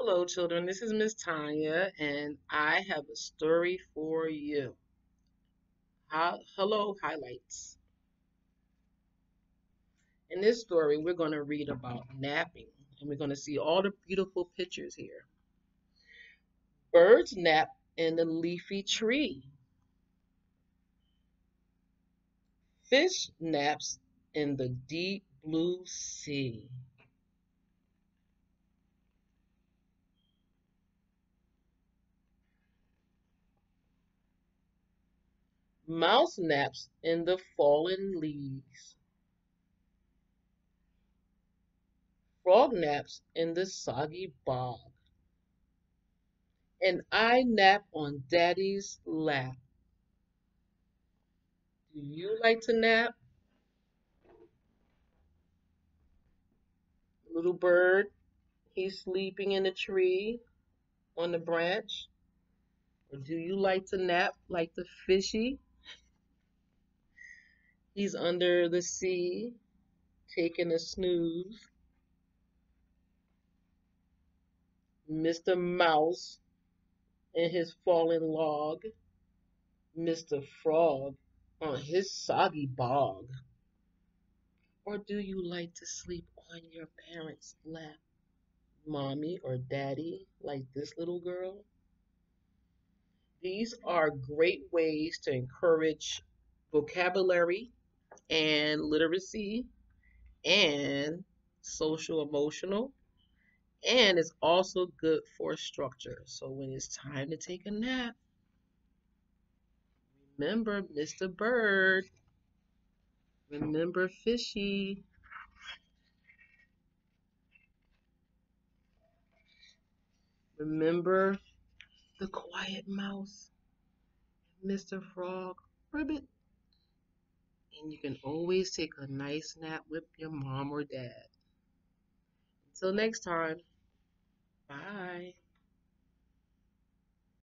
Hello, children. This is Miss Tanya, and I have a story for you. Hello, highlights. In this story, we're going to read about napping, and we're going to see all the beautiful pictures here. Birds nap in the leafy tree. Fish naps in the deep blue sea. Mouse naps in the fallen leaves. Frog naps in the soggy bog. And I nap on daddy's lap. Do you like to nap? Little bird, he's sleeping in a tree on the branch. Or do you like to nap like the fishy? He's under the sea, taking a snooze. Mr. Mouse in his fallen log. Mr. Frog on his soggy bog. Or do you like to sleep on your parents' lap, mommy or daddy, like this little girl? These are great ways to encourage vocabulary and literacy and social emotional and it's also good for structure. So when it's time to take a nap remember mr bird. Remember fishy. Remember the quiet mouse mr frog ribbit and you can always take a nice nap with your mom or dad. Until next time, bye.